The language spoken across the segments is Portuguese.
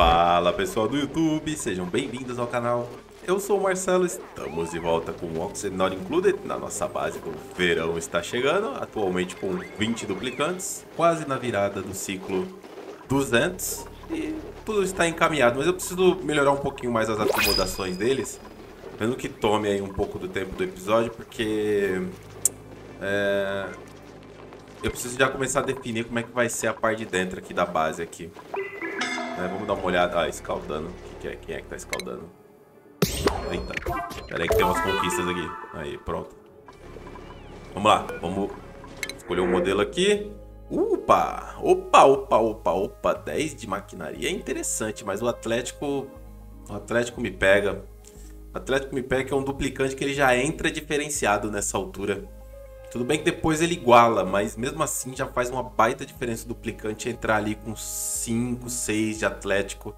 Fala pessoal do YouTube, sejam bem-vindos ao canal. Eu sou o Marcelo, estamos de volta com o Oxygen Not Included na nossa base. O verão está chegando, atualmente com 20 duplicantes, quase na virada do ciclo 200 e tudo está encaminhado. Mas eu preciso melhorar um pouquinho mais as acomodações deles, vendo que tome aí um pouco do tempo do episódio, porque é, eu preciso já começar a definir como é que vai ser a parte de dentro aqui da base aqui. É, vamos dar uma olhada. Ah, escaldando. É? Quem é que tá escaldando? Eita. Pera aí que tem umas conquistas aqui. Aí, pronto. Vamos lá. Vamos escolher um modelo aqui. Opa! Opa, opa, opa, opa. 10 de maquinaria. É interessante, mas o Atlético... O Atlético me pega. O Atlético me pega que é um duplicante que ele já entra diferenciado nessa altura. Tudo bem que depois ele iguala, mas mesmo assim já faz uma baita diferença o duplicante entrar ali com 5, 6 de Atlético.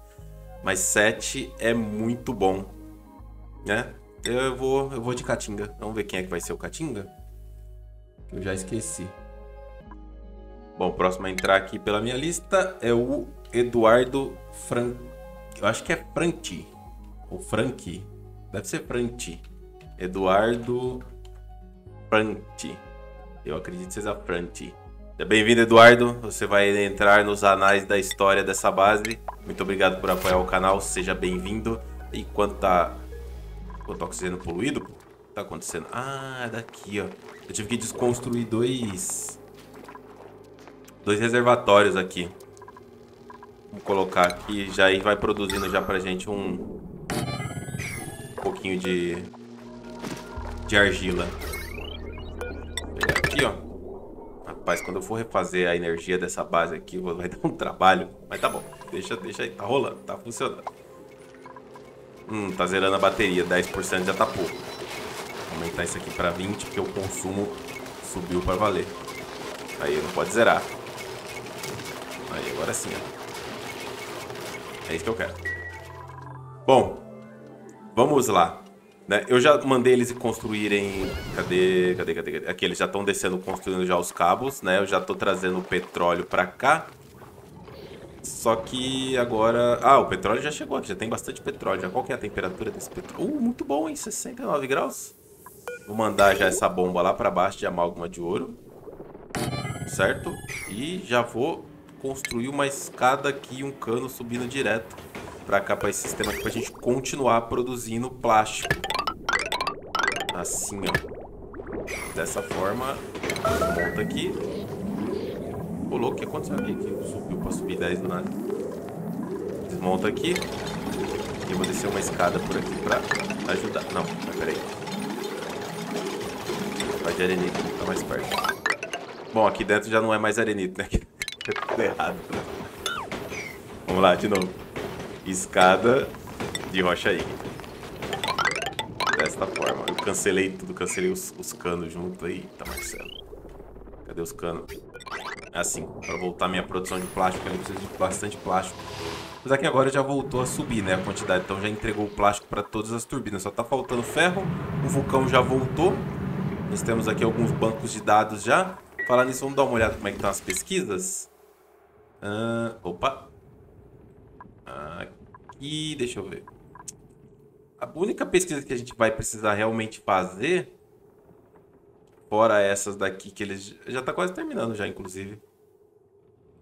Mas 7 é muito bom. Né? Eu vou, eu vou de Catinga. Vamos ver quem é que vai ser o Catinga. Eu já esqueci. Bom, o próximo a entrar aqui pela minha lista é o Eduardo Fran... Eu acho que é Franti. Ou Franqui. Deve ser Franti. Eduardo Eu acredito que seja Franti. Bem-vindo, Eduardo. Você vai entrar nos anais da história dessa base. Muito obrigado por apoiar o canal. Seja bem-vindo. E quanto tá... Quanto tá oxigênio poluído? O que tá acontecendo? Ah, é daqui, ó. Eu tive que desconstruir dois... Dois reservatórios aqui. Vamos colocar aqui. Já aí vai produzindo já pra gente um... Um pouquinho de... De argila Rapaz, quando eu for refazer a energia dessa base aqui, vai dar um trabalho. Mas tá bom. Deixa, deixa aí. Tá rolando, tá funcionando. Hum, tá zerando a bateria. 10% já tá pouco. Vou aumentar isso aqui pra 20, porque o consumo subiu pra valer. Aí, não pode zerar. Aí, agora sim, ó. É isso que eu quero. Bom, vamos lá. Né? Eu já mandei eles construírem. Cadê? Cadê? Cadê? cadê? Aqui eles já estão descendo, construindo já os cabos, né? Eu já estou trazendo o petróleo para cá. Só que agora. Ah, o petróleo já chegou aqui, já tem bastante petróleo. Já. Qual que é a temperatura desse petróleo? Uh, muito bom, hein? 69 graus. Vou mandar já essa bomba lá para baixo de amálgama de ouro. Certo? E já vou construir uma escada aqui, um cano subindo direto para cá, para esse sistema aqui, pra gente continuar produzindo plástico. Assim, ó. Dessa forma, monta aqui. Pulou, o que aconteceu aqui? Que subiu pra subir 10 do nada. Desmonta aqui. E eu vou descer uma escada por aqui pra ajudar. Não, peraí. Vai de arenito, tá mais perto. Bom, aqui dentro já não é mais arenito, né? Tudo errado. Vamos lá, de novo escada de rocha aí. Desta forma. Eu cancelei tudo, cancelei os, os canos junto aí. Tá, Marcelo. Cadê os canos? É assim, para voltar minha produção de plástico, eu preciso de bastante plástico. Mas aqui agora já voltou a subir, né, a quantidade. Então já entregou o plástico para todas as turbinas. Só tá faltando ferro. O vulcão já voltou. Nós temos aqui alguns bancos de dados já. Falar nisso, vamos dar uma olhada como é que estão as pesquisas. Uh, opa, Aqui, deixa eu ver. A única pesquisa que a gente vai precisar realmente fazer, fora essas daqui que eles já está quase terminando já, inclusive.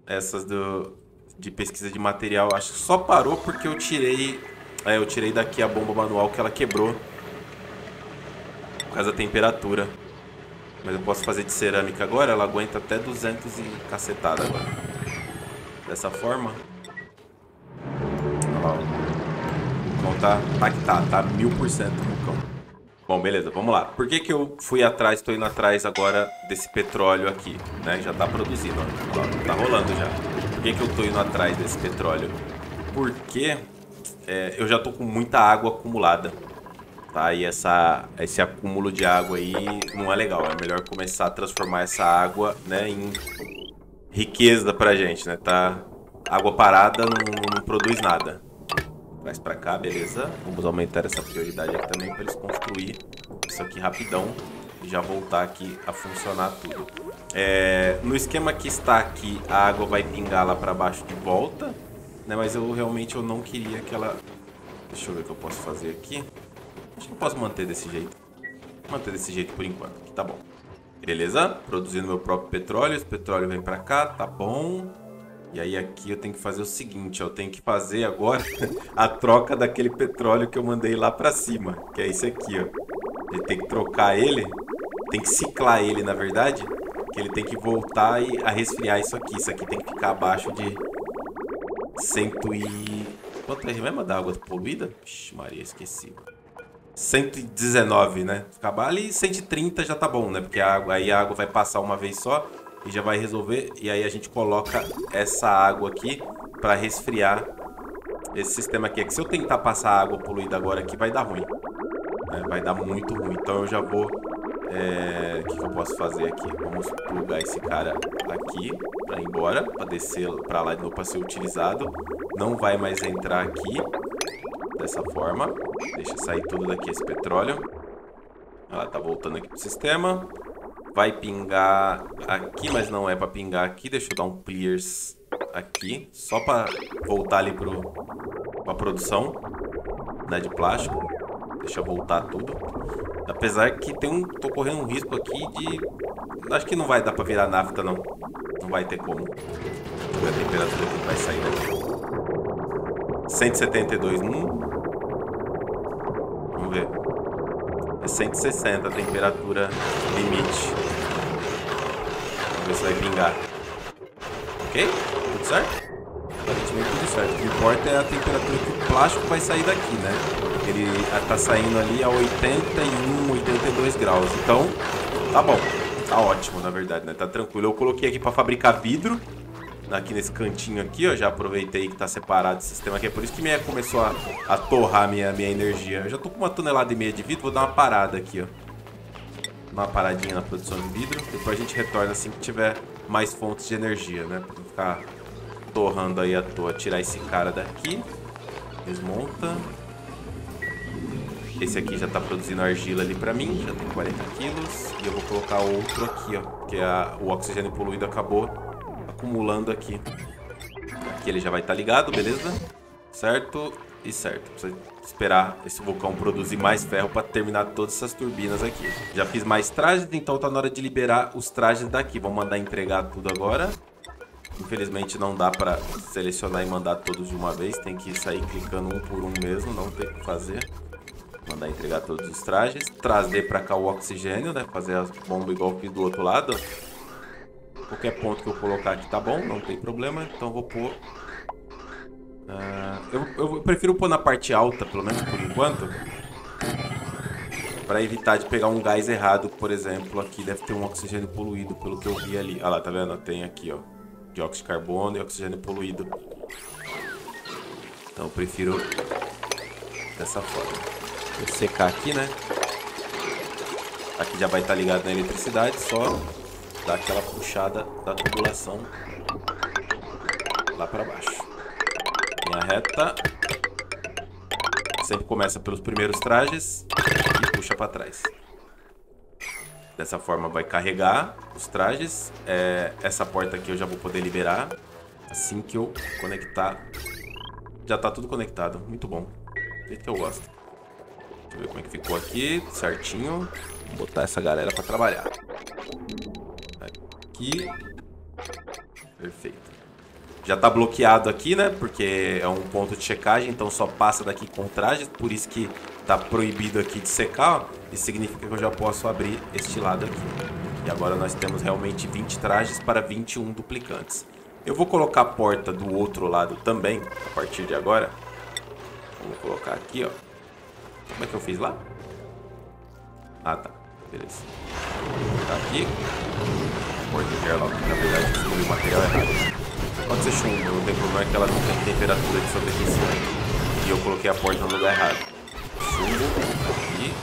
Essas do de pesquisa de material, acho que só parou porque eu tirei, é, eu tirei daqui a bomba manual que ela quebrou por causa da temperatura. Mas eu posso fazer de cerâmica agora, ela aguenta até 200 e cacetada agora. Dessa forma, Ó, o vulcão tá, tá que tá, tá mil por cento o vulcão. Bom, beleza, vamos lá. Por que que eu fui atrás, tô indo atrás agora desse petróleo aqui, né? Já tá produzindo, ó. ó tá rolando já. Por que que eu tô indo atrás desse petróleo? Porque é, eu já tô com muita água acumulada. Tá? E essa, esse acúmulo de água aí não é legal. É melhor começar a transformar essa água né, em riqueza pra gente, né? Tá, água parada não, não produz nada. Traz pra cá, beleza. Vamos aumentar essa prioridade aqui também para eles construir isso aqui rapidão e já voltar aqui a funcionar tudo. É, no esquema que está aqui, a água vai pingar lá para baixo de volta, né? Mas eu realmente eu não queria que ela... Deixa eu ver o que eu posso fazer aqui. Acho que eu posso manter desse jeito. Manter desse jeito por enquanto, que tá bom. Beleza? Produzindo meu próprio petróleo. Esse petróleo vem pra cá, tá bom. E aí aqui eu tenho que fazer o seguinte, eu tenho que fazer agora a troca daquele petróleo que eu mandei lá pra cima. Que é esse aqui, ó. Ele tem que trocar ele, tem que ciclar ele, na verdade. Que ele tem que voltar e, a resfriar isso aqui. Isso aqui tem que ficar abaixo de cento e... Quanto é mesmo da água poluída? Ixi, Maria, esqueci. 119, né? Acabar ali 130 já tá bom, né? Porque a água, aí a água vai passar uma vez só e já vai resolver. E aí a gente coloca essa água aqui para resfriar esse sistema aqui. É que se eu tentar passar água poluída agora aqui, vai dar ruim. Né? Vai dar muito ruim. Então eu já vou... É... O que, que eu posso fazer aqui? Vamos plugar esse cara aqui para ir embora, para descer para lá de novo para ser utilizado. Não vai mais entrar aqui dessa forma. Deixa sair tudo daqui esse petróleo. Ela tá voltando aqui pro sistema. Vai pingar aqui, mas não é para pingar aqui. Deixa eu dar um clears aqui, só para voltar ali pro pra produção, né, de plástico. Deixa eu voltar tudo. Apesar que tem um, tô correndo um risco aqui de acho que não vai dar para virar nafta não. Não vai ter como. A temperatura que vai sair daqui. 172. Hum. Vamos ver. É 160 a temperatura limite. Vamos ver se vai pingar. Ok? Tudo certo? Aparentemente tudo certo. O que importa é a temperatura que o plástico vai sair daqui, né? Ele tá saindo ali a 81, 82 graus. Então, tá bom. Tá ótimo, na verdade, né? Tá tranquilo. Eu coloquei aqui para fabricar vidro aqui nesse cantinho aqui, ó. Já aproveitei que tá separado esse sistema aqui. É por isso que minha começou a, a torrar minha, minha energia. Eu já tô com uma tonelada e meia de vidro. Vou dar uma parada aqui, ó. Uma paradinha na produção de vidro. Depois a gente retorna assim que tiver mais fontes de energia, né? Pra ficar torrando aí à toa. Tirar esse cara daqui. Desmonta. Esse aqui já tá produzindo argila ali pra mim. Já tem 40 quilos. E eu vou colocar outro aqui, ó. Porque a, o oxigênio poluído acabou acumulando aqui. Aqui ele já vai estar tá ligado, beleza? Certo e certo. Precisa esperar esse vulcão produzir mais ferro para terminar todas essas turbinas aqui. Já fiz mais trajes, então tá na hora de liberar os trajes daqui. Vamos mandar entregar tudo agora. Infelizmente não dá para selecionar e mandar todos de uma vez. Tem que sair clicando um por um mesmo, não tem o que fazer. Mandar entregar todos os trajes. Trazer para cá o oxigênio, né? Fazer as bombas igual fiz do outro lado. Qualquer ponto que eu colocar aqui tá bom, não tem problema. Então vou pôr... Uh, eu, eu, prefiro pôr na parte alta, pelo menos por enquanto. Para evitar de pegar um gás errado, por exemplo. Aqui deve ter um oxigênio poluído, pelo que eu vi ali. Olha lá, tá vendo? Tem aqui, ó. Dióxido de carbono e oxigênio poluído. Então eu prefiro dessa forma. Vou secar aqui, né? Aqui já vai estar ligado na eletricidade, só dar aquela puxada da tubulação lá para baixo. Linha reta. Sempre começa pelos primeiros trajes e puxa para trás. Dessa forma vai carregar os trajes. É, essa porta aqui eu já vou poder liberar assim que eu conectar. Já tá tudo conectado. Muito bom. Do jeito que eu gosto. Deixa eu ver como é que ficou aqui. Certinho. Vou botar essa galera para trabalhar aqui. Perfeito. Já tá bloqueado aqui, né? Porque é um ponto de checagem, então só passa daqui com trajes. Por isso que tá proibido aqui de secar, ó. Isso significa que eu já posso abrir este lado aqui. E agora nós temos realmente 20 trajes para 21 duplicantes. Eu vou colocar a porta do outro lado também, a partir de agora. Vamos colocar aqui, ó. Como é que eu fiz lá? Ah, tá. Beleza. Vou colocar aqui porta interlock, na verdade escolhi o material errado. Pode ser chumbo, tem problema que ela não tem temperatura de sobreaquecimento. E eu coloquei a porta no lugar errado. Chumbo, aqui.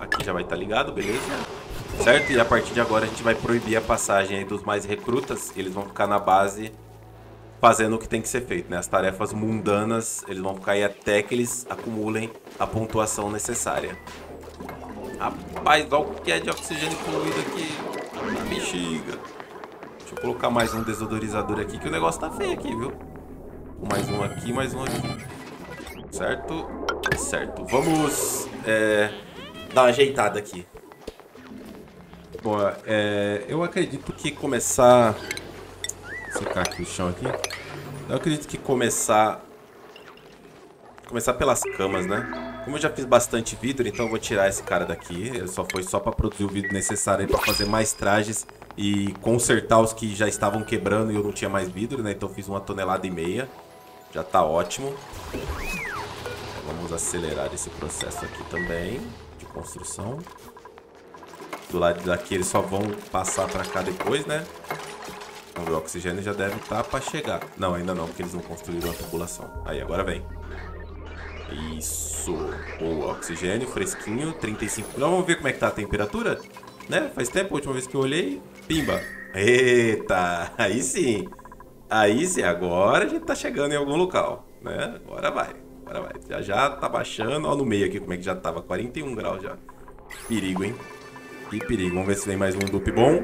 Aqui já vai estar tá ligado, beleza? Certo? E a partir de agora a gente vai proibir a passagem dos mais recrutas. Eles vão ficar na base fazendo o que tem que ser feito, né? As tarefas mundanas, eles vão ficar aí até que eles acumulem a pontuação necessária. Rapaz, olha o que é de oxigênio poluído aqui na bexiga. Deixa eu colocar mais um desodorizador aqui, que o negócio tá feio aqui, viu? Mais um aqui, mais um aqui. Certo? Certo. Vamos é, dar uma ajeitada aqui. Bom, é, eu acredito que começar... Vou secar aqui o chão aqui. Eu acredito que começar... Começar pelas camas, né? Como eu já fiz bastante vidro, então eu vou tirar esse cara daqui. Ele só foi só para produzir o vidro necessário para fazer mais trajes e consertar os que já estavam quebrando e eu não tinha mais vidro, né? Então eu fiz uma tonelada e meia. Já tá ótimo. Vamos acelerar esse processo aqui também de construção. Do lado daqui eles só vão passar para cá depois, né? Ver, o oxigênio já deve estar tá para chegar. Não, ainda não, porque eles não construíram a tubulação. Aí, agora vem. Isso. O oxigênio fresquinho, 35 graus. Vamos ver como é que tá a temperatura? Né? Faz tempo, a última vez que eu olhei. Pimba. Eita, aí sim. Aí sim, agora a gente tá chegando em algum local, né? Agora vai, agora vai. Já já tá baixando, ó no meio aqui como é que já tava, 41 graus já. Perigo, hein? Que perigo. Vamos ver se vem mais um dupe bom.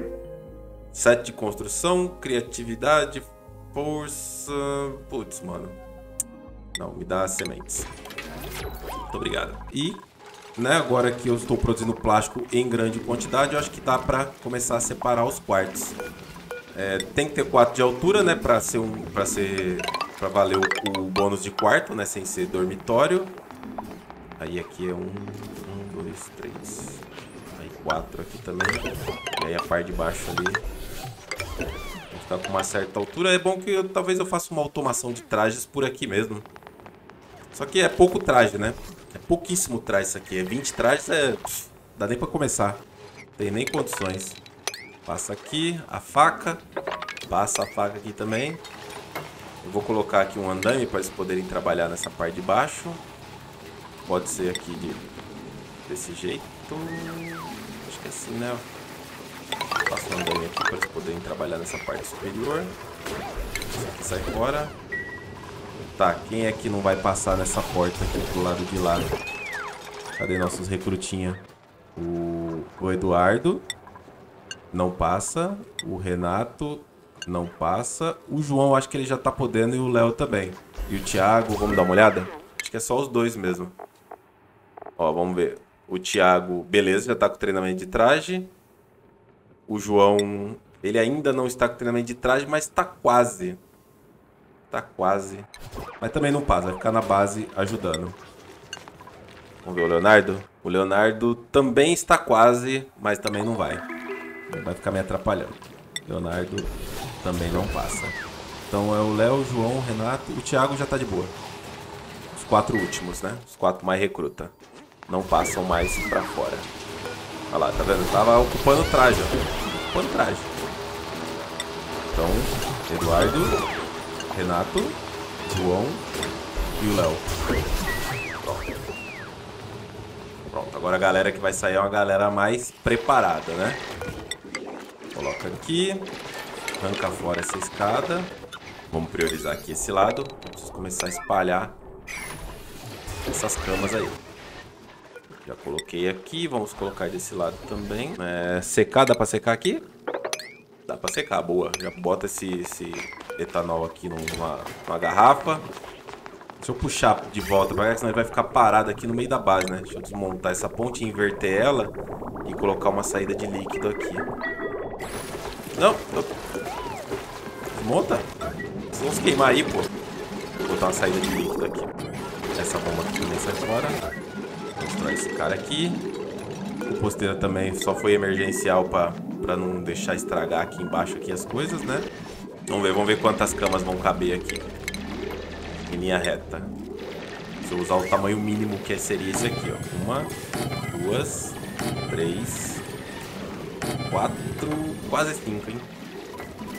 Sete de construção, criatividade, força... Putz, mano. Não, me dá sementes. Muito obrigado. E, né, agora que eu estou produzindo plástico em grande quantidade, eu acho que dá pra começar a separar os quartos. É, tem que ter 4 de altura, né, pra ser um... pra ser... pra valer o, o bônus de quarto, né, sem ser dormitório. Aí aqui é um... um, dois, três... Aí quatro aqui também. E aí a parte de baixo ali. Vai ficar com uma certa altura. É bom que eu, talvez eu faça uma automação de trajes por aqui mesmo. Só que é pouco traje, né? É pouquíssimo traje isso aqui. É 20 trajes, é... Dá nem pra começar. Tem nem condições. Passa aqui a faca. Passa a faca aqui também. Eu vou colocar aqui um andame para eles poderem trabalhar nessa parte de baixo. Pode ser aqui de, desse jeito. Acho que é assim, né? Faço um andame aqui para eles poderem trabalhar nessa parte superior. Isso aqui sai fora. Tá, quem é que não vai passar nessa porta aqui pro lado de lá? Cadê nossos recrutinha? O, o Eduardo não passa. O Renato não passa. O João acho que ele já tá podendo e o Léo também. E o Thiago, vamos dar uma olhada? Acho que é só os dois mesmo. Ó, vamos ver. O Thiago, beleza, já tá com treinamento de traje. O João, ele ainda não está com treinamento de traje, mas tá quase. Tá quase. Mas também não passa, vai ficar na base ajudando. Vamos ver o Leonardo? O Leonardo também está quase, mas também não vai. Vai ficar me atrapalhando. Leonardo também não passa. Então é o Léo, o João, o Renato. O Thiago já tá de boa. Os quatro últimos, né? Os quatro mais recruta. Não passam mais pra fora. Olha lá, tá vendo? Tava ocupando o traje, ó. Ocupando o traje. Então, Eduardo, Renato, João e o Léo. Pronto. Agora a galera que vai sair é uma galera mais preparada, né? Coloca aqui. Arranca fora essa escada. Vamos priorizar aqui esse lado. Preciso começar a espalhar essas camas aí. Já coloquei aqui. Vamos colocar desse lado também. É, secar, dá pra secar aqui? Dá pra secar, boa. Já bota esse, esse etanol aqui numa, numa garrafa. Deixa eu puxar de volta pra cá, senão ele vai ficar parado aqui no meio da base, né? Deixa eu desmontar essa ponte, inverter ela e colocar uma saída de líquido aqui. Não. Desmonta. Vocês vão se queimar aí, pô. Vou botar uma saída de líquido aqui. Essa bomba aqui também sai fora. Vou mostrar esse cara aqui. O posteira também só foi emergencial pra, pra não deixar estragar aqui embaixo aqui as coisas, né? Vamos ver, vamos ver quantas camas vão caber aqui. Em linha reta. Se eu usar o tamanho mínimo que seria esse aqui, ó. Uma, duas, três, Quatro, quase cinco, hein?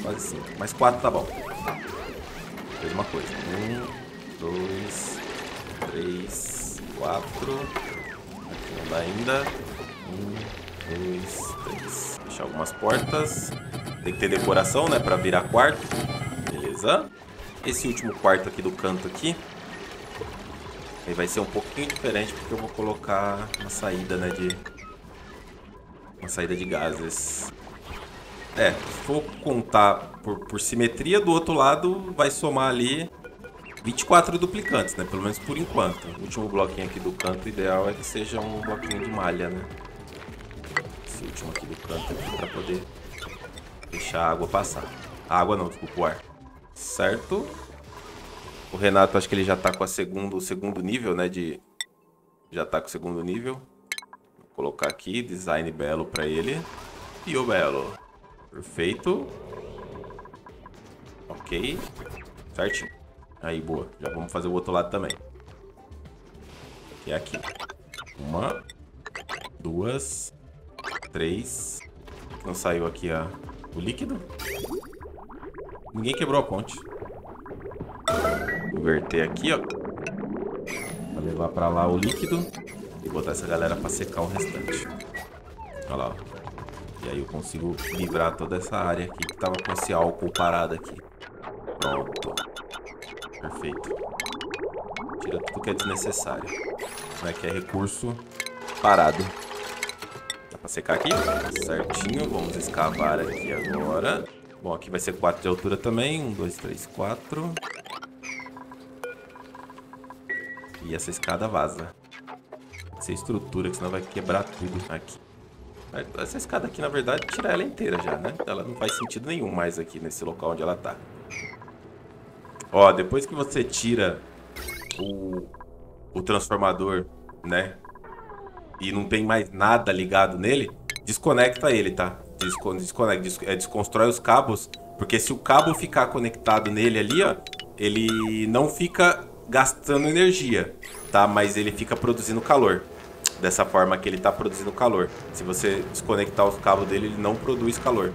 Quase cinco. Mas quatro tá bom. Mesma coisa. Um, dois, três, quatro. Aqui não dá ainda. Dois, três. Deixar algumas portas. Tem que ter decoração, né? Pra virar quarto. Beleza. Esse último quarto aqui do canto aqui. Aí vai ser um pouquinho diferente porque eu vou colocar uma saída, né? De uma saída de gases. É, se for contar por, por simetria, do outro lado vai somar ali 24 duplicantes, né? Pelo menos por enquanto. O último bloquinho aqui do canto, ideal é que seja um bloquinho de malha, né? Esse último aqui do canto aqui pra poder deixar a água passar. A água não, desculpa, o ar. Certo? O Renato, acho que ele já tá com a segundo, o segundo nível, né? De... Já tá com o segundo nível. Vou colocar aqui, design belo pra ele. E o belo. Perfeito. Ok. Certinho. Aí, boa. Já vamos fazer o outro lado também. Que é aqui. Uma. Duas. Três. Não saiu aqui a... o líquido? Ninguém quebrou a ponte. Inverter aqui, ó. Pra levar pra lá o líquido. E botar essa galera pra secar o restante. Olha lá, ó. E aí eu consigo livrar toda essa área aqui que tava com esse álcool parado aqui. Pronto. Perfeito. Tira tudo que é desnecessário. Como é que é recurso parado. Dá pra secar aqui? Certinho. Vamos escavar aqui agora. Bom, aqui vai ser 4 de altura também. 1, 2, 3, 4. E essa escada vaza. Essa estrutura, que senão vai quebrar tudo aqui. Essa escada aqui, na verdade, tira ela inteira já, né? Ela não faz sentido nenhum mais aqui nesse local onde ela tá. Ó, depois que você tira o, o transformador, né? E não tem mais nada ligado nele, desconecta ele, tá? Desconecta, des é, desconstrói os cabos, porque se o cabo ficar conectado nele ali, ó, ele não fica gastando energia, tá? Mas ele fica produzindo calor. Dessa forma que ele está produzindo calor. Se você desconectar os cabos dele, ele não produz calor.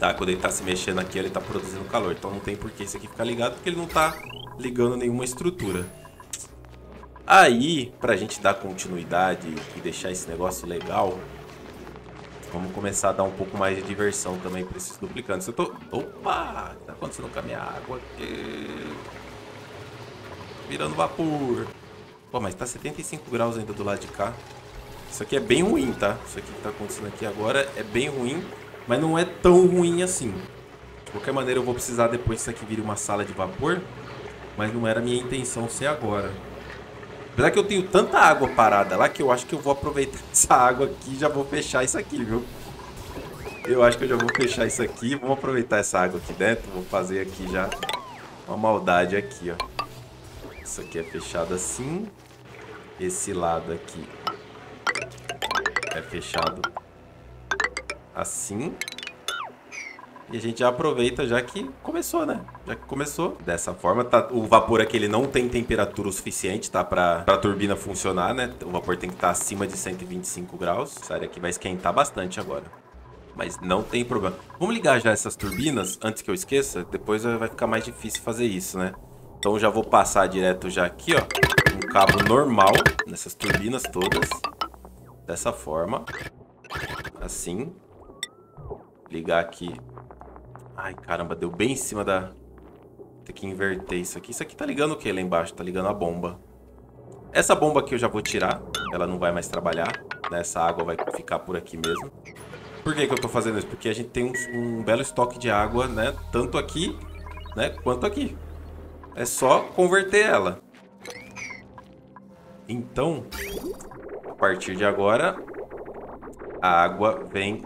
Tá? Quando ele está se mexendo aqui, ele está produzindo calor. Então não tem por que esse aqui ficar ligado, porque ele não está ligando nenhuma estrutura. Aí, para a gente dar continuidade e deixar esse negócio legal, vamos começar a dar um pouco mais de diversão também para esses duplicantes. Eu tô... Opa! O que tá acontecendo com a minha água aqui? Virando vapor. Pô, mas tá 75 graus ainda do lado de cá. Isso aqui é bem ruim, tá? Isso aqui que tá acontecendo aqui agora é bem ruim, mas não é tão ruim assim. De qualquer maneira, eu vou precisar depois isso aqui vir uma sala de vapor, mas não era minha intenção ser agora. Apesar que eu tenho tanta água parada lá que eu acho que eu vou aproveitar essa água aqui e já vou fechar isso aqui, viu? Eu acho que eu já vou fechar isso aqui. Vamos aproveitar essa água aqui dentro. Vou fazer aqui já uma maldade aqui, ó. Isso aqui é fechado assim. Esse lado aqui é fechado assim. E a gente já aproveita já que começou, né? Já que começou. Dessa forma, tá, o vapor aqui ele não tem temperatura o suficiente, tá? Pra, pra turbina funcionar, né? O vapor tem que estar tá acima de 125 graus. Essa área aqui vai esquentar bastante agora. Mas não tem problema. Vamos ligar já essas turbinas antes que eu esqueça. Depois vai ficar mais difícil fazer isso, né? Então já vou passar direto já aqui, ó um cabo normal nessas turbinas todas. Dessa forma. Assim. Ligar aqui. Ai, caramba, deu bem em cima da... Tem que inverter isso aqui. Isso aqui tá ligando o que lá embaixo? Tá ligando a bomba. Essa bomba aqui eu já vou tirar. Ela não vai mais trabalhar. Né? Essa água vai ficar por aqui mesmo. Por que, que eu tô fazendo isso? Porque a gente tem um, um belo estoque de água, né? Tanto aqui, né? Quanto aqui. É só converter ela. Então, a partir de agora, a água vem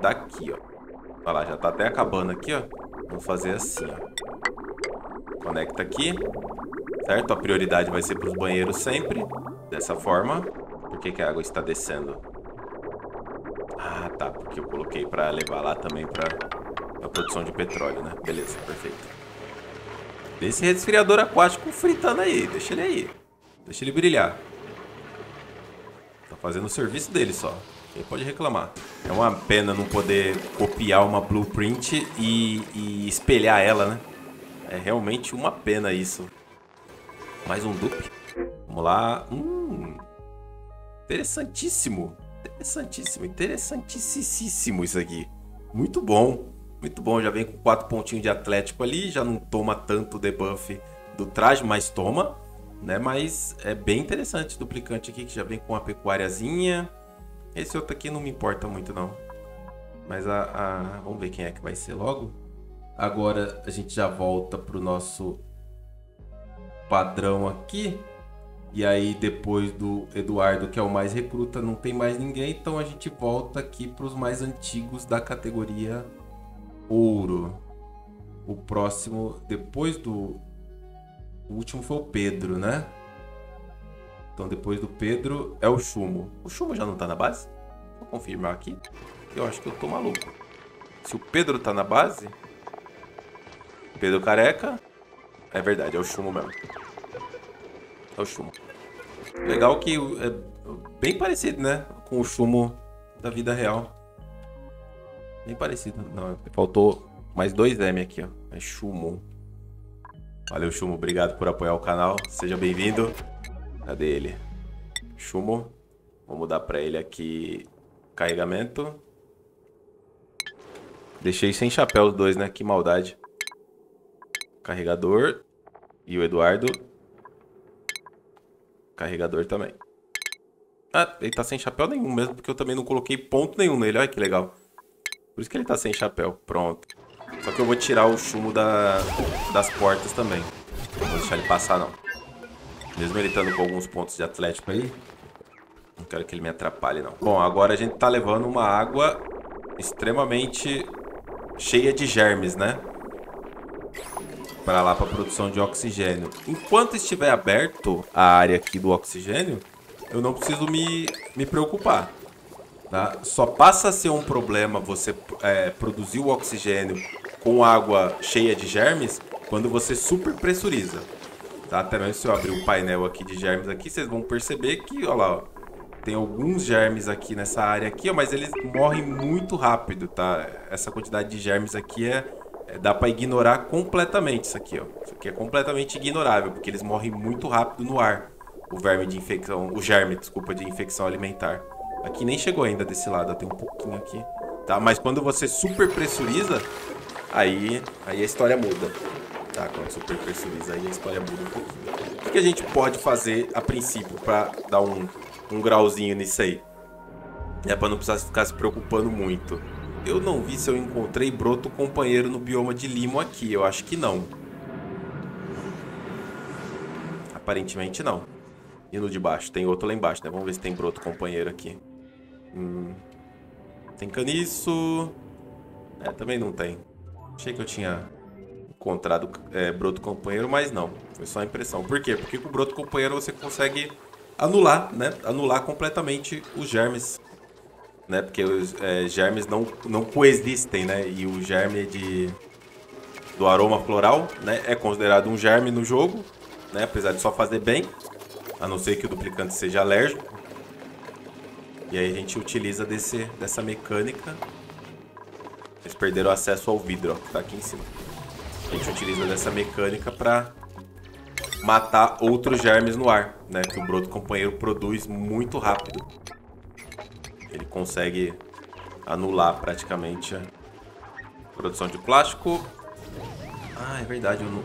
daqui, ó. Olha lá, já tá até acabando aqui, ó. Vamos fazer assim, ó. Conecta aqui, certo? A prioridade vai ser para os banheiros sempre, dessa forma. Por que, que a água está descendo? Ah, tá, porque eu coloquei para levar lá também para a produção de petróleo, né? Beleza, perfeito. Esse resfriador aquático fritando aí, deixa ele aí. Deixa ele brilhar. Tá fazendo o serviço dele só. Ele pode reclamar. É uma pena não poder copiar uma blueprint e, e espelhar ela, né? É realmente uma pena isso. Mais um dupe. Vamos lá. Hum, interessantíssimo. Interessantíssimo. Interessantíssimo isso aqui. Muito bom. Muito bom. Já vem com quatro pontinhos de atlético ali. Já não toma tanto debuff do traje, mas toma né? Mas é bem interessante duplicante aqui, que já vem com uma pecuáriazinha. Esse outro aqui não me importa muito, não. Mas a, a... vamos ver quem é que vai ser logo. Agora a gente já volta pro nosso padrão aqui. E aí, depois do Eduardo, que é o mais recruta, não tem mais ninguém. Então a gente volta aqui para os mais antigos da categoria ouro. O próximo, depois do. O último foi o Pedro, né? Então depois do Pedro é o Chumo. O Chumo já não tá na base? Vou confirmar aqui. Eu acho que eu tô maluco. Se o Pedro tá na base. Pedro Careca. É verdade, é o Chumo mesmo. É o Chumo. Legal que é bem parecido, né? Com o Chumo da vida real. Bem parecido. Não, faltou mais dois M aqui, ó. É Chumo. Valeu, Chumo. Obrigado por apoiar o canal. Seja bem-vindo. Cadê ele? Chumo. Vou mudar pra ele aqui. Carregamento. Deixei sem chapéu os dois, né? Que maldade. Carregador. E o Eduardo. Carregador também. Ah, ele tá sem chapéu nenhum mesmo, porque eu também não coloquei ponto nenhum nele. Olha que legal. Por isso que ele tá sem chapéu. Pronto. Só que eu vou tirar o chumo da, das portas também. Não vou deixar ele passar, não. Mesmo ele estando com alguns pontos de atlético aí. Não quero que ele me atrapalhe, não. Bom, agora a gente tá levando uma água extremamente cheia de germes, né? Para lá para produção de oxigênio. Enquanto estiver aberto a área aqui do oxigênio, eu não preciso me, me preocupar. Tá? Só passa a ser um problema você é, produzir o oxigênio com água cheia de germes quando você superpressuriza. Tá? Mesmo se eu abrir o painel aqui de germes aqui, vocês vão perceber que, olha lá, ó, tem alguns germes aqui nessa área aqui, ó, mas eles morrem muito rápido, tá? Essa quantidade de germes aqui é, é dá para ignorar completamente isso aqui, ó. Isso aqui é completamente ignorável, porque eles morrem muito rápido no ar. O verme de infecção, o germe, desculpa, de infecção alimentar. Aqui nem chegou ainda desse lado, tem um pouquinho aqui, tá? Mas quando você super pressuriza, aí, aí a história muda. Tá, quando super pressuriza, aí a muda um pouquinho. O que a gente pode fazer a princípio para dar um um grauzinho nisso aí. É para não precisar ficar se preocupando muito. Eu não vi se eu encontrei broto companheiro no bioma de limo aqui. Eu acho que não. Aparentemente não. E no de baixo? Tem outro lá embaixo, né? Vamos ver se tem broto companheiro aqui. Hum. Tem caniço. É, também não tem. Achei que eu tinha encontrado é, broto companheiro, mas não. Foi só a impressão. Por quê? Porque com o broto companheiro você consegue anular, né? Anular completamente os germes, né? Porque os é, germes não, não coexistem, né? E o germe de do aroma floral, né? É considerado um germe no jogo, né? Apesar de só fazer bem, a não ser que o duplicante seja alérgico. E aí a gente utiliza desse, dessa mecânica. Eles perderam acesso ao vidro, ó, que tá aqui em cima. A gente utiliza dessa mecânica para matar outros germes no ar, né? Que o broto companheiro produz muito rápido. Ele consegue anular praticamente a produção de plástico. Ah, é verdade, eu não...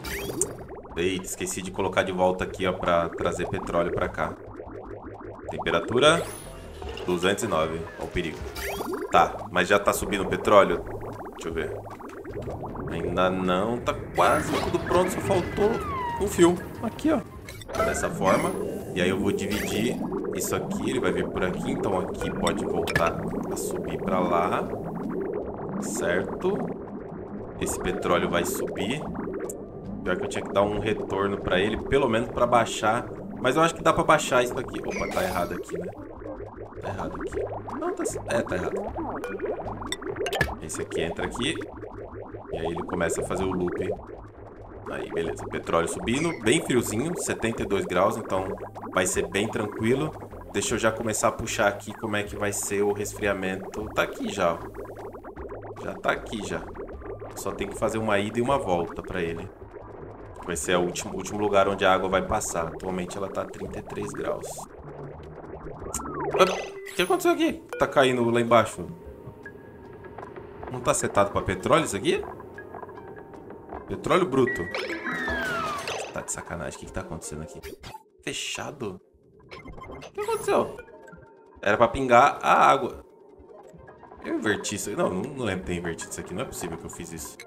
Eita, esqueci de colocar de volta aqui, ó, pra trazer petróleo pra cá. Temperatura 209, ó o perigo. Tá, mas já tá subindo o petróleo? Deixa eu ver. Ainda não, tá quase tudo pronto, só faltou um fio. Aqui, ó. Dessa forma. E aí eu vou dividir isso aqui. Ele vai vir por aqui. Então aqui pode voltar a subir pra lá. Certo. Esse petróleo vai subir. Pior que eu tinha que dar um retorno pra ele. Pelo menos pra baixar. Mas eu acho que dá pra baixar isso aqui. Opa, tá errado aqui, né? Tá errado aqui. Não, tá... É, tá errado. Esse aqui entra aqui. E aí ele começa a fazer o loop Aí, beleza. Petróleo subindo, bem friozinho, 72 graus, então vai ser bem tranquilo. Deixa eu já começar a puxar aqui como é que vai ser o resfriamento. Tá aqui já, Já tá aqui já. Só tem que fazer uma ida e uma volta pra ele. Vai ser o último, último lugar onde a água vai passar. Atualmente ela tá a 33 graus. O que aconteceu aqui? Tá caindo lá embaixo. Não tá setado pra petróleo isso aqui? Petróleo bruto. Tá de sacanagem. O que, que tá acontecendo aqui? Fechado? O que aconteceu? Era pra pingar a água. Eu inverti isso aqui. Não, não lembro de ter invertido isso aqui. Não é possível que eu fiz isso.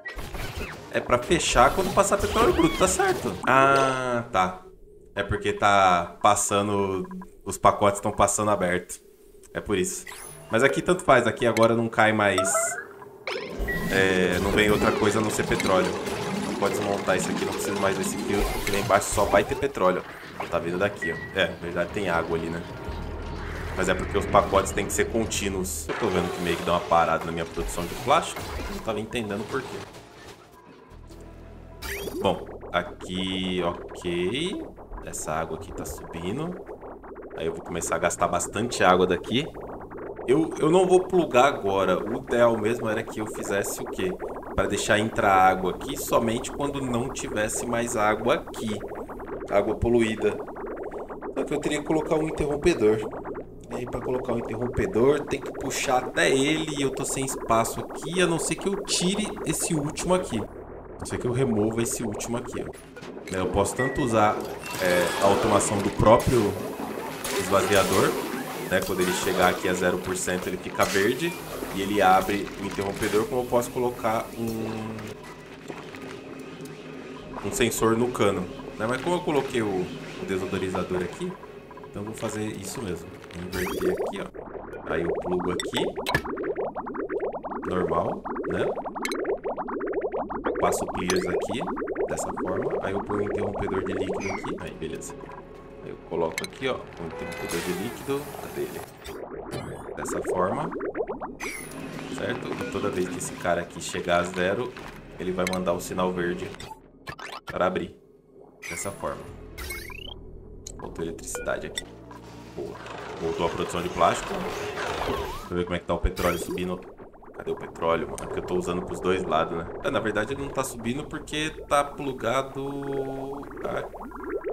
É pra fechar quando passar petróleo bruto. Tá certo. Ah, tá. É porque tá passando. Os pacotes estão passando aberto. É por isso. Mas aqui tanto faz, aqui agora não cai mais. É, não vem outra coisa a não ser petróleo. Não pode desmontar isso aqui, não precisa mais desse fio, porque lá embaixo só vai ter petróleo. Tá vindo daqui, ó. É, na verdade tem água ali, né? Mas é porque os pacotes têm que ser contínuos. Eu tô vendo que meio que dá uma parada na minha produção de plástico. Não tava entendendo por quê. Bom, aqui, ok. Essa água aqui tá subindo. Aí eu vou começar a gastar bastante água daqui. Eu, eu não vou plugar agora. O ideal mesmo era que eu fizesse o quê? Para deixar entrar água aqui somente quando não tivesse mais água aqui. Água poluída. Só que eu teria que colocar um interrompedor. E aí para colocar um interrompedor tem que puxar até ele e eu tô sem espaço aqui, a não ser que eu tire esse último aqui. A não ser que eu remova esse último aqui, ó. Eu posso tanto usar é, a automação do próprio esvaziador, né? Quando ele chegar aqui a 0% ele fica verde e ele abre o interrompedor, como eu posso colocar um, um sensor no cano. Né? Mas como eu coloquei o, o desodorizador aqui, então vou fazer isso mesmo. Vou inverter aqui, ó. Aí eu plugo aqui. Normal, né? Passo clears aqui, dessa forma. Aí eu ponho o interrompedor de líquido aqui. Aí, beleza. Coloco aqui, ó, o interruptor de líquido. Cadê ele? Dessa forma. Certo? E toda vez que esse cara aqui chegar a zero, ele vai mandar o sinal verde para abrir. Dessa forma. Voltou eletricidade aqui. Boa. Voltou a produção de plástico. Deixa eu ver como é que tá o petróleo subindo. Cadê o petróleo, mano? É porque eu tô usando pros dois lados, né? É, na verdade ele não tá subindo porque tá plugado aqui.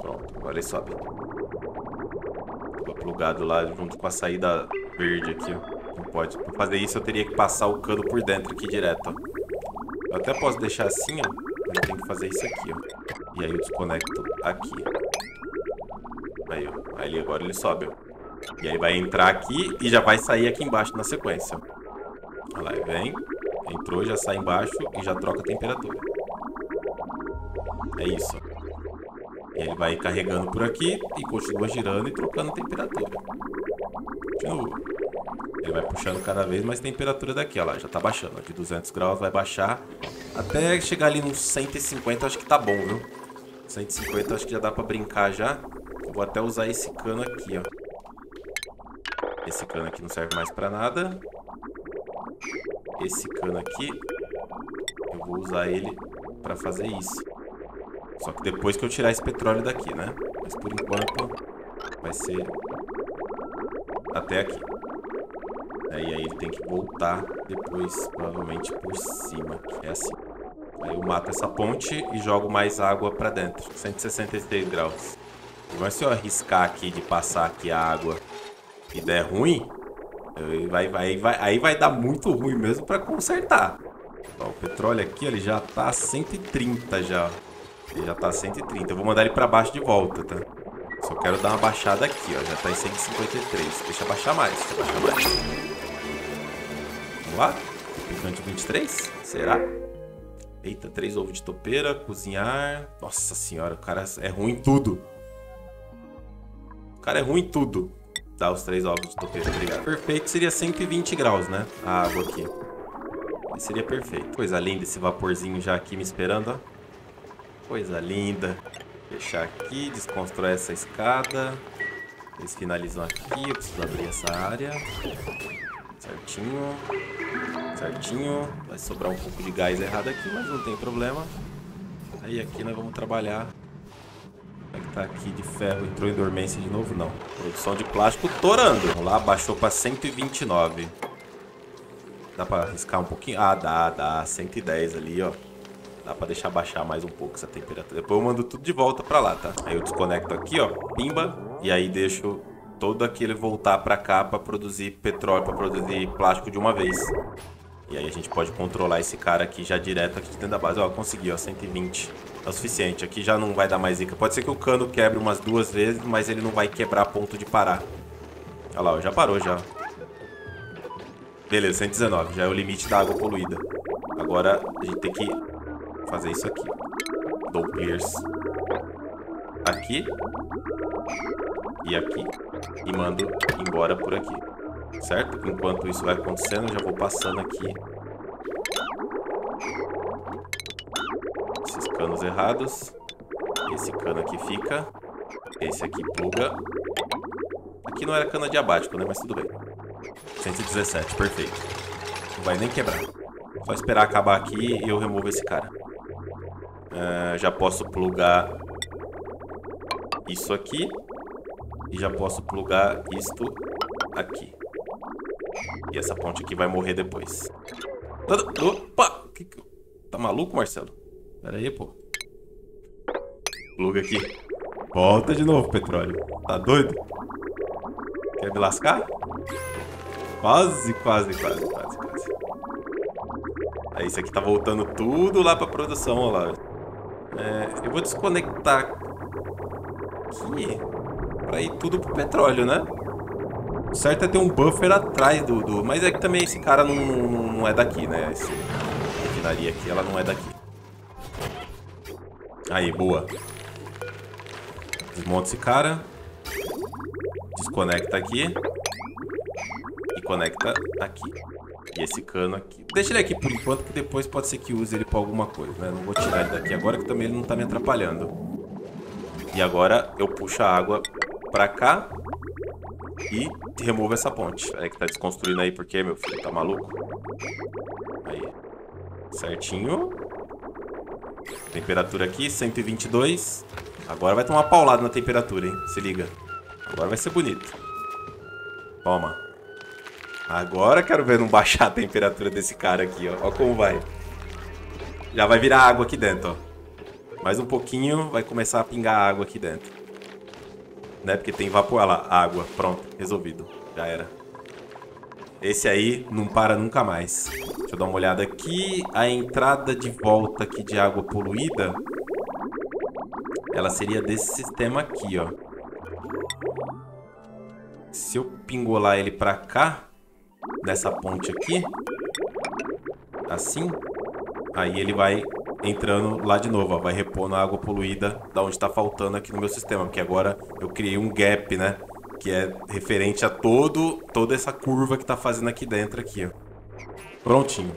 Pronto, agora ele sobe. Tava plugado lá junto com a saída verde aqui, ó. Não pode. Pra fazer isso eu teria que passar o cano por dentro aqui direto, ó. Eu até posso deixar assim, ó. Mas tenho que fazer isso aqui, ó. E aí eu desconecto aqui. Aí, ó. Aí agora ele sobe, ó. E aí vai entrar aqui e já vai sair aqui embaixo na sequência. Olha lá, vem. Entrou, já sai embaixo e já troca a temperatura. É isso. Ele vai carregando por aqui e continua girando e trocando temperatura. Continua. Ele vai puxando cada vez mais temperatura daqui, ó lá, já tá baixando. De 200 graus vai baixar até chegar ali nos 150, acho que tá bom, viu? 150 acho que já dá pra brincar já. Eu vou até usar esse cano aqui, ó. Esse cano aqui não serve mais pra nada. Esse cano aqui, eu vou usar ele pra fazer isso. Só que depois que eu tirar esse petróleo daqui, né? Mas por enquanto vai ser até aqui. E aí ele tem que voltar depois, provavelmente por cima. É assim. Aí eu mato essa ponte e jogo mais água pra dentro. 166 graus. Mas se eu arriscar aqui de passar aqui a água e der ruim, vai, vai, vai, aí vai dar muito ruim mesmo pra consertar. Ó, o petróleo aqui ele já tá a 130 já. Ele já tá a 130. Eu vou mandar ele pra baixo de volta, tá? Só quero dar uma baixada aqui, ó. Já tá em 153. Deixa baixar mais, deixa baixar mais. Vamos lá? Picante 23? Será? Eita, três ovos de topeira, cozinhar. Nossa senhora, o cara é ruim em tudo. O cara é ruim em tudo. Dá os três ovos de topeira, obrigado. Perfeito seria 120 graus, né? A água aqui. Seria perfeito. Coisa linda esse vaporzinho já aqui me esperando, ó. Coisa linda. Fechar aqui, desconstrói essa escada. Eles finalizam aqui, eu preciso abrir essa área. Certinho. Certinho. Vai sobrar um pouco de gás errado aqui, mas não tem problema. Aí aqui nós vamos trabalhar. Como é que tá aqui de ferro? Entrou em dormência de novo? Não. Produção de plástico torando. Vamos lá, baixou para 129. Dá para arriscar um pouquinho? Ah, dá, dá. 110 ali, ó. Dá pra deixar baixar mais um pouco essa temperatura. Depois eu mando tudo de volta pra lá, tá? Aí eu desconecto aqui, ó, pimba, e aí deixo todo aquele voltar pra cá pra produzir petróleo, pra produzir plástico de uma vez. E aí a gente pode controlar esse cara aqui já direto aqui dentro da base. Ó, consegui, ó, 120. É o suficiente. Aqui já não vai dar mais zica. Pode ser que o cano quebre umas duas vezes, mas ele não vai quebrar a ponto de parar. Olha lá, ó, já parou já. Beleza, 119. Já é o limite da água poluída. Agora a gente tem que fazer isso aqui. Dou clears. aqui e aqui e mando embora por aqui, certo? Enquanto isso vai acontecendo, já vou passando aqui esses canos errados. Esse cano aqui fica, esse aqui pluga. Aqui não era cana diabático, né? Mas tudo bem. 117, perfeito. Não vai nem quebrar. Só esperar acabar aqui e eu removo esse cara. Uh, já posso plugar isso aqui. E já posso plugar isto aqui. E essa ponte aqui vai morrer depois. Opa! Tá maluco, Marcelo? Pera aí, pô. Pluga aqui. Volta de novo, petróleo. Tá doido? Quer me lascar? Quase, quase, quase, quase, quase. Aí, isso aqui tá voltando tudo lá pra produção, ó lá. É, eu vou desconectar aqui pra ir tudo pro petróleo, né? O certo é ter um buffer atrás do... do... Mas é que também esse cara não, não, não é daqui, né? Essa refinaria aqui, ela não é daqui. Aí, boa. Desmonta esse cara. Desconecta aqui. E conecta aqui. E esse cano aqui. Deixa ele aqui por enquanto, que depois pode ser que use ele pra alguma coisa, né? Não vou tirar ele daqui agora, que também ele não tá me atrapalhando. E agora eu puxo a água pra cá. E removo essa ponte. É que tá desconstruindo aí, porque, meu filho, tá maluco? Aí. Certinho. Temperatura aqui, 122. Agora vai tomar paulada na temperatura, hein? Se liga. Agora vai ser bonito. Toma. Agora quero ver não baixar a temperatura desse cara aqui, ó. Ó como vai. Já vai virar água aqui dentro, ó. Mais um pouquinho, vai começar a pingar água aqui dentro. Né? Porque tem vapor. Lá, água. Pronto, resolvido. Já era. Esse aí não para nunca mais. Deixa eu dar uma olhada aqui. A entrada de volta aqui de água poluída ela seria desse sistema aqui, ó. Se eu pingolar ele pra cá, nessa ponte aqui, assim, aí ele vai entrando lá de novo, ó, vai repondo a água poluída da onde está faltando aqui no meu sistema, porque agora eu criei um gap, né? Que é referente a todo, toda essa curva que está fazendo aqui dentro aqui, ó. Prontinho.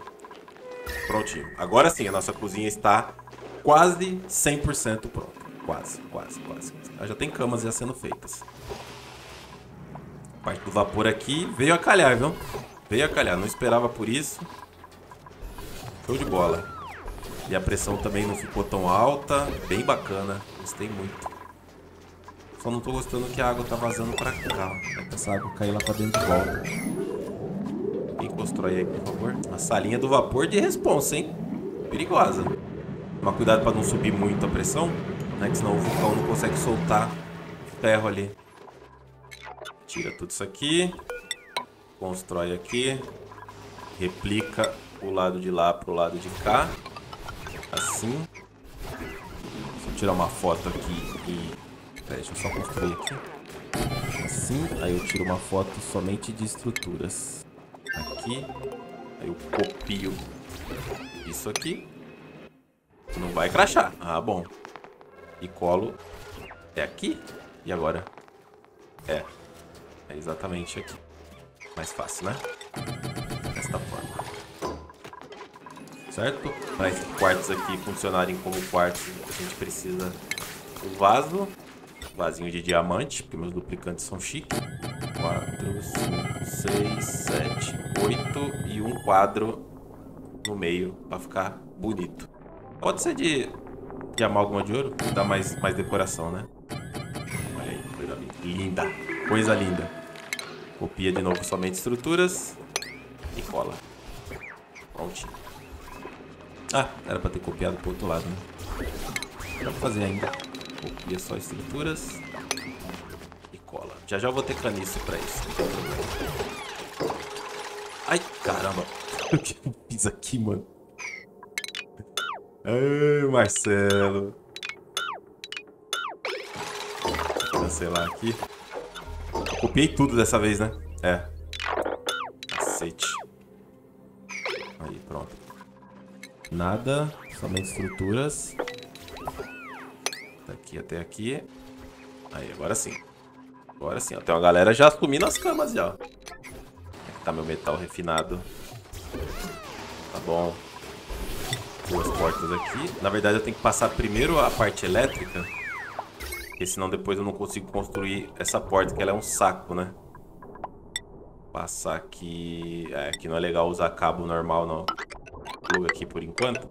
Prontinho. Agora sim, a nossa cozinha está quase 100% pronta. Quase, quase, quase. Já tem camas já sendo feitas. Parte do vapor aqui veio a calhar, viu? Veio a calhar, não esperava por isso. Show de bola. E a pressão também não ficou tão alta. Bem bacana. Gostei muito. Só não tô gostando que a água tá vazando pra cá. Vai essa água cair lá pra dentro de volta. Quem constrói aí, por favor? A salinha do vapor de responsa, hein? Perigosa. Tomar cuidado pra não subir muito a pressão né? Que senão o vulcão não consegue soltar ferro ali. Tira tudo isso aqui. Constrói aqui. Replica o lado de lá pro lado de cá. Assim. Deixa eu tirar uma foto aqui e... Pera, deixa eu só construir aqui. Assim. Aí eu tiro uma foto somente de estruturas. Aqui. Aí eu copio isso aqui. Não vai crachar. Ah, bom e colo é aqui. E agora? É. É exatamente aqui. Mais fácil, né? Desta forma. Certo? Para esses quartos aqui funcionarem como quartos, a gente precisa do vaso. Vasinho de diamante, porque meus duplicantes são chiques. 4, 5, 6, 7, 8 e um quadro no meio para ficar bonito. Pode ser de de amálgama de ouro, dá mais, mais decoração, né? Olha aí, coisa linda. Coisa linda. Copia de novo somente estruturas e cola. Prontinho. Ah, era pra ter copiado pro outro lado, né? Dá pra fazer ainda. Copia só estruturas e cola. Já já vou ter caniço pra isso. Ai, caramba. O que eu fiz aqui, mano? Ai, Marcelo. Cancelar aqui. Copiei tudo dessa vez, né? É. Cacete. Aí, pronto. Nada. Somente estruturas. Daqui até aqui. Aí, agora sim. Agora sim, ó. Tem uma galera já sumindo as camas já, ó. Tá meu metal refinado. Tá bom. Duas portas aqui. Na verdade, eu tenho que passar primeiro a parte elétrica. Porque senão depois eu não consigo construir essa porta, que ela é um saco, né? Passar aqui... É, aqui não é legal usar cabo normal, não. Pluga aqui por enquanto.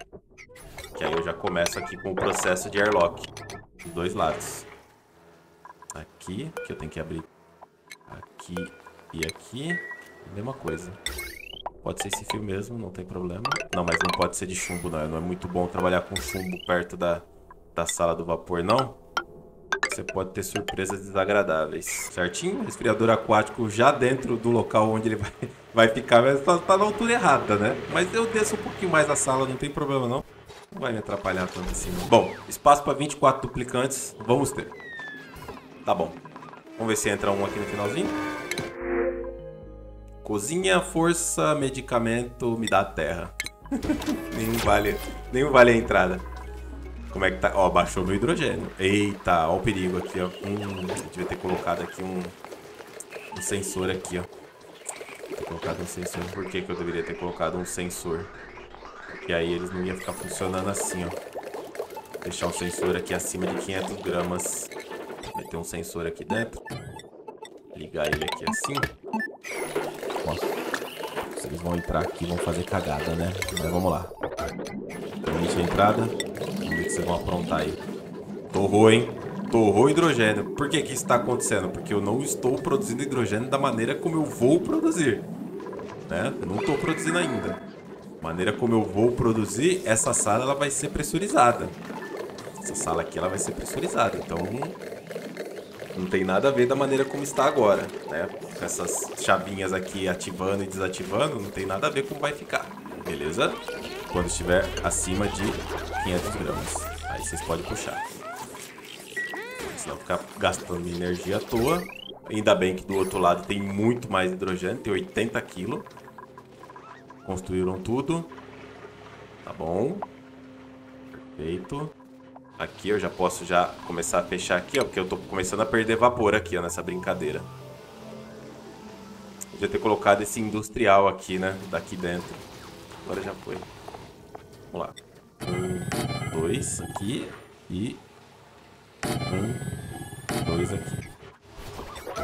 Que aí eu já começo aqui com o processo de airlock. Dos dois lados. Aqui, que eu tenho que abrir. Aqui e aqui. Mesma coisa. Pode ser esse fio mesmo, não tem problema. Não, mas não pode ser de chumbo, não. Não é muito bom trabalhar com chumbo perto da, da sala do vapor, não. Você pode ter surpresas desagradáveis. Certinho? Resfriador aquático já dentro do local onde ele vai, vai ficar. Mas tá, tá na altura errada, né? Mas eu desço um pouquinho mais da sala, não tem problema, não. Não vai me atrapalhar tanto assim, não. Bom, espaço para 24 duplicantes. Vamos ter. Tá bom. Vamos ver se entra um aqui no finalzinho. Cozinha, força, medicamento, me dá terra. nenhum vale, nenhum vale a entrada. Como é que tá? Ó, baixou meu hidrogênio. Eita, ó o perigo aqui, ó. Hum, devia ter colocado aqui um, um sensor aqui, ó. Ter colocado um sensor. Por que, que eu deveria ter colocado um sensor? Porque aí eles não iam ficar funcionando assim, ó. Deixar um sensor aqui acima de 500 gramas. Meter um sensor aqui dentro. Ligar ele aqui assim. Nossa. Vocês vão entrar aqui vão fazer cagada, né? Mas vamos lá. Permite a entrada. Vocês vão aprontar aí. Torrou, hein? Torrou hidrogênio. Por que que isso está acontecendo? Porque eu não estou produzindo hidrogênio da maneira como eu vou produzir. Né? Eu não estou produzindo ainda. maneira como eu vou produzir, essa sala ela vai ser pressurizada. Essa sala aqui ela vai ser pressurizada. Então não tem nada a ver da maneira como está agora, né? Essas chavinhas aqui ativando e desativando, não tem nada a ver como vai ficar, beleza? Quando estiver acima de 500 gramas. Aí vocês podem puxar. Senão ficar gastando energia à toa. Ainda bem que do outro lado tem muito mais hidrogênio, tem 80 quilos. Construíram tudo. Tá bom. Perfeito. Aqui eu já posso já começar a fechar aqui, ó, porque eu tô começando a perder vapor aqui, ó, nessa brincadeira. Podia ter colocado esse industrial aqui, né, daqui dentro. Agora já foi. Vamos lá. Um, dois aqui e um, dois aqui.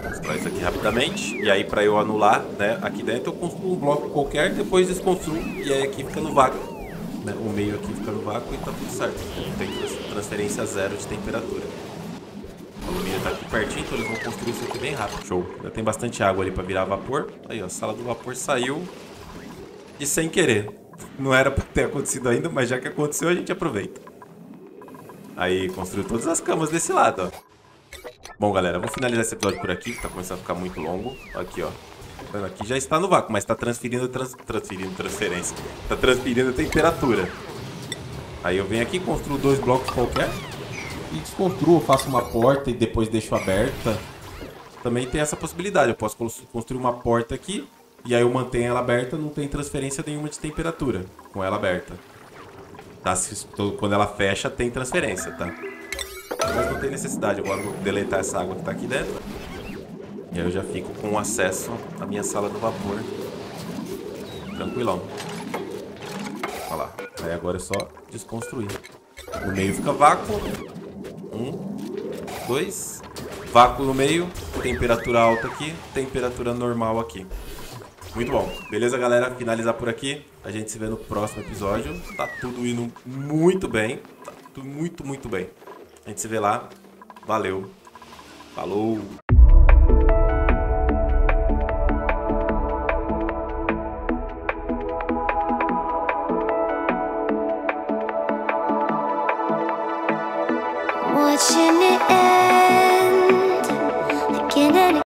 Mostrar isso aqui rapidamente. E aí, para eu anular, né, aqui dentro, eu construo um bloco qualquer, depois desconstruo e aí aqui fica no vácuo né, o meio aqui fica no vácuo e tá tudo certo. Tem transferência zero de temperatura. O alumínio tá aqui pertinho, então eles vão construir isso aqui bem rápido. Show. Já tem bastante água ali para virar vapor. Aí, ó, a sala do vapor saiu e sem querer. Não era para ter acontecido ainda, mas já que aconteceu, a gente aproveita. Aí, construiu todas as camas desse lado, ó. Bom, galera, vou finalizar esse episódio por aqui, que tá começando a ficar muito longo. Aqui, ó. Aqui já está no vácuo, mas está transferindo, trans, transferindo transferência. Está transferindo a temperatura. Aí eu venho aqui, construo dois blocos qualquer. E desconstruo, faço uma porta e depois deixo aberta. Também tem essa possibilidade. Eu posso construir uma porta aqui. E aí eu mantenho ela aberta, não tem transferência nenhuma de temperatura com ela aberta. Tá? Quando ela fecha, tem transferência, tá? Mas não tem necessidade. Eu vou deletar essa água que está aqui dentro. E aí eu já fico com acesso à minha sala do vapor. Tranquilão. Olha lá. Aí agora é só desconstruir. No meio fica vácuo. Um, dois. Vácuo no meio. Temperatura alta aqui. Temperatura normal aqui. Muito bom. Beleza, galera? Finalizar por aqui. A gente se vê no próximo episódio. Tá tudo indo muito bem. Tá tudo muito, muito bem. A gente se vê lá. Valeu. Falou. watching it